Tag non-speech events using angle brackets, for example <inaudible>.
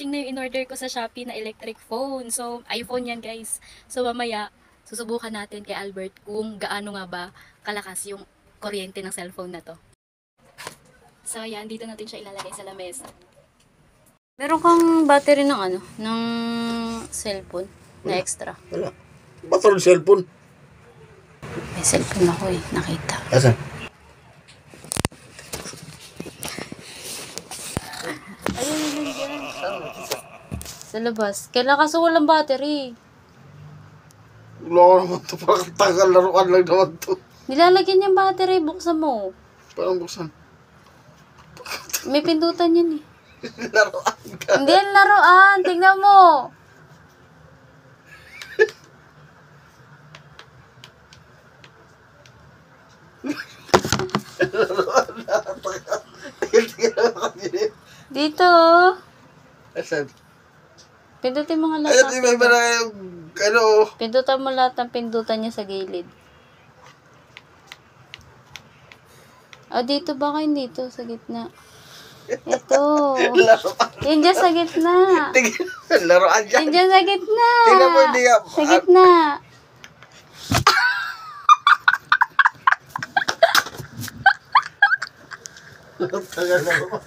dumating na yung in-order ko sa Shopee na electric phone. So, iPhone yan guys. So, mamaya, susubukan natin kay Albert kung gaano nga ba kalakas yung kuryente ng cellphone na to. So, ayan, dito natin siya ilalagay sa lamesa. Meron kang battery ng ano, ng cellphone na extra. Wala. Ba't cellphone? May cellphone ako eh, nakita. Asan? Ayun, yun dyan. Sa labas. Kailan kaso walang battery? Wala ko naman ito. Parang tagal laruan lang naman ito. Nilalagyan yung battery, buksan mo. Parang buksan. May pindutan yan eh. <laughs> laruan ka. Hindi yan laruan, tingnan mo. <laughs> Dito. Asan? Pindutin mo nga lahat. may bara yung, ano. Pindutan mo lahat ng pindutan niya sa gilid. O, dito ba kayo dito? Sa gitna. Ito. <laughs> laruan. Yan dyan sa gitna. Tingil, laruan dyan. Yan dyan sa gitna. Tingnan mo, hindi nga. Sa gitna. <laughs> Tagal laruan.